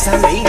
Sunday.